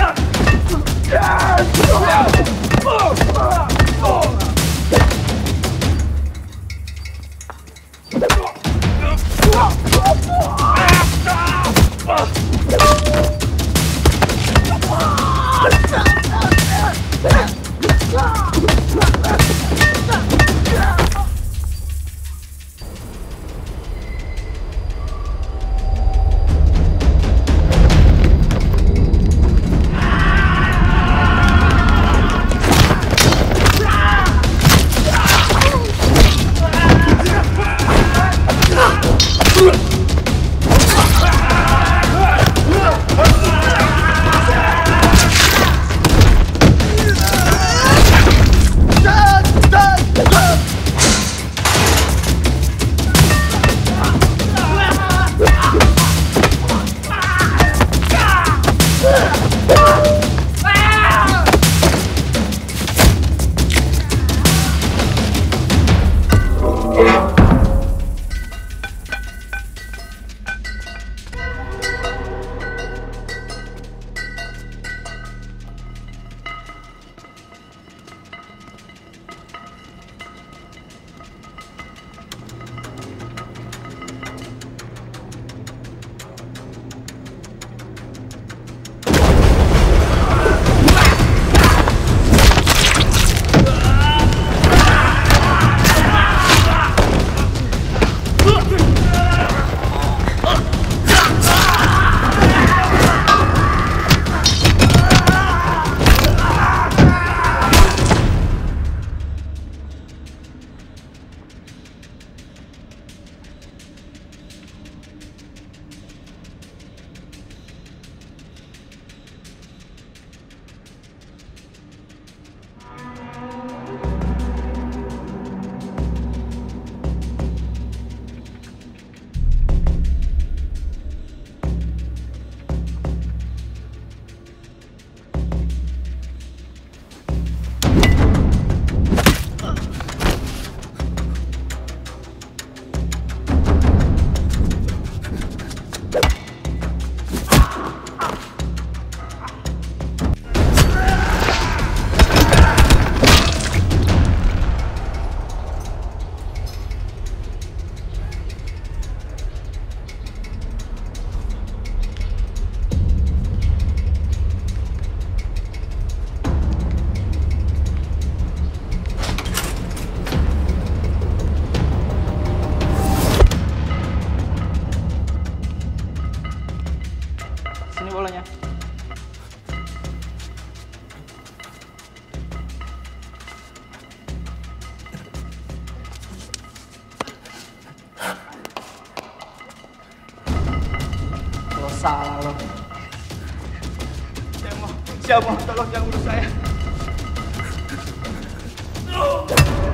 呀呀呀呀蹦蹦蹦 Yeah. Syamah. Syamah, tolong jangan urus saya. No!